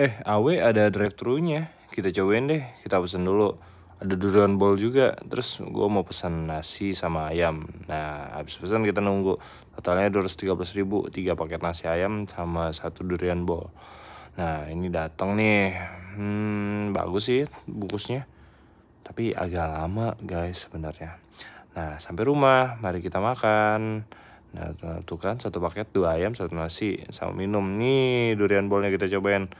Eh, AW ada drive-thru-nya. Kita cobain deh, kita pesen dulu. Ada durian ball juga. Terus gue mau pesan nasi sama ayam. Nah, habis pesan kita nunggu. Totalnya 213 ribu. Tiga paket nasi ayam sama satu durian ball. Nah, ini datang nih. Hmm, bagus sih bungkusnya. Tapi agak lama guys sebenarnya. Nah, sampai rumah, mari kita makan. Nah, tuh kan satu paket dua ayam, satu nasi sama minum. Nih durian ballnya kita cobain.